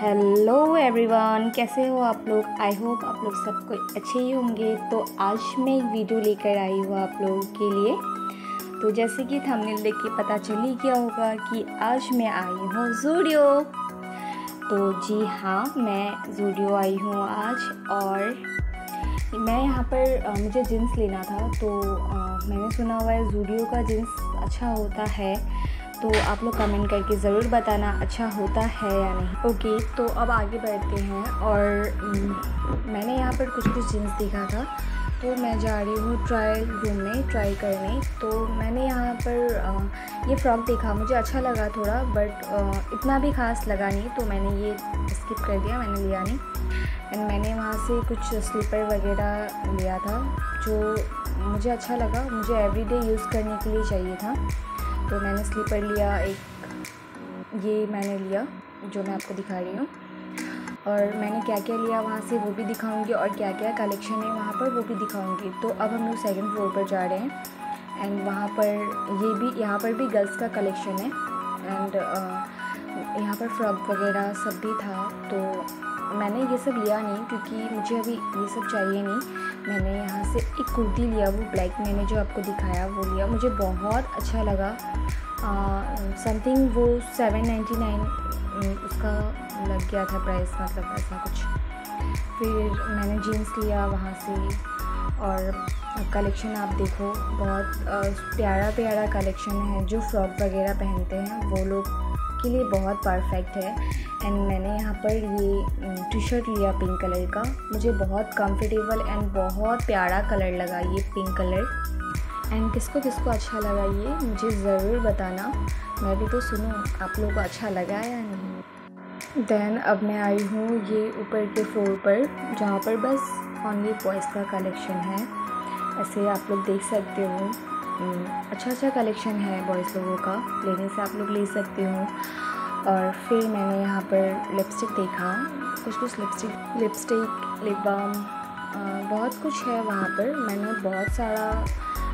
Hello everyone कैसे हो आप लोग? आई होप आप लोग सब कोई अच्छे ही होंगे। तो आज मैं एक वीडियो लेकर आई हूँ आप लोगों के लिए। तो जैसे कि थंबनेल देख के पता चल ही गया होगा कि आज मैं आई हूँ जूडियो तो जी हाँ मैं जूडियो आई हूँ आज और मैं यहाँ पर मुझे जींस लेना था। तो मैंने सुना हुआ है जूडियो का जींस अच्छा होता है। तो आप लोग कमेंट करके ज़रूर बताना अच्छा होता है या नहीं। ओके तो अब आगे बढ़ते हैं और मैंने यहाँ पर कुछ कुछ जीन्स देखा था। तो मैं जा रही हूँ ट्रायल रूम में ट्राई करने। तो मैंने यहाँ पर ये फ्रॉक देखा। मुझे अच्छा लगा थोड़ा बट इतना भी खास लगा नहीं तो मैंने ये स्किप कर दिया, मैंने लिया नहीं। एंड मैंने वहाँ से कुछ स्लीपर वगैरह लिया था, जो मुझे अच्छा लगा। मुझे एवरीडे यूज़ करने के लिए चाहिए था। तो मैंने स्लीपर लिया एक, ये मैंने लिया, जो मैं आपको दिखा रही हूँ। और मैंने क्या क्या लिया वहाँ से वो भी दिखाऊँगी और क्या क्या कलेक्शन है वहाँ पर वो भी दिखाऊँगी। तो अब हम लोग सेकेंड फ्लोर पर जा रहे हैं एंड वहाँ पर ये भी, यहाँ पर भी गर्ल्स का कलेक्शन है एंड यहाँ पर फ्रॉक वगैरह सब भी था तो मैंने ये सब लिया नहीं क्योंकि मुझे अभी ये सब चाहिए नहीं। मैंने यहाँ से एक कुर्ती लिया, वो ब्लैक मैंने जो आपको दिखाया, वो लिया। मुझे बहुत अच्छा लगा। समथिंग वो सेवन नाइन्टी नाइन उसका लग गया था प्राइस मतलब ऐसा कुछ। फिर मैंने जीन्स लिया वहाँ से और कलेक्शन आप देखो, बहुत प्यारा प्यारा कलेक्शन है। जो फ्रॉक वगैरह पहनते हैं, वो लोग के लिए बहुत परफेक्ट है। एंड मैंने यहाँ पर ये टी शर्ट लिया पिंक कलर का। मुझे बहुत कंफर्टेबल एंड बहुत प्यारा कलर लगा ये पिंक कलर एंड किसको किसको अच्छा लगा ये, मुझे ज़रूर बताना। मैं भी तो सुनूँ, आप लोगों को अच्छा लगा या नहीं? देन अब मैं आई हूँ ये ऊपर के फ्लोर पर, जहाँ पर बस ऑनली बॉयज़ का कलेक्शन है। ऐसे आप लोग देख सकते हो। अच्छा अच्छा कलेक्शन है बॉयज़ लोगों का। लेने से आप लोग ले सकते हो। और फिर मैंने यहाँ पर लिपस्टिक देखा। कुछ कुछ लिपस्टिक लिपस्टिक लिप बाम बहुत कुछ है वहाँ पर। मैंने बहुत सारा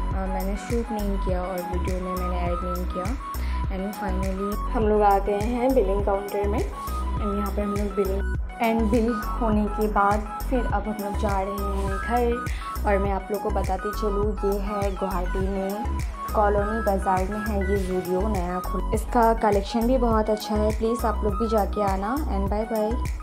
आ, मैंने शूट नहीं किया और वीडियो में मैंने ऐड नहीं किया। एंड फाइनली हम लोग आ गए हैं बिलिंग काउंटर में। एंड यहाँ पर हम लोग बिलिंग एंड बिल होने के बाद फिर अब हम लोग जा रहे हैं घर। और मैं आप लोग को बताती चलूँ, ये है गुवाहाटी में, कॉलोनी बाज़ार में है ये वीडियो नया खुल इसका कलेक्शन भी बहुत अच्छा है प्लीज़ आप लोग भी जाके आना एंड बाय बाय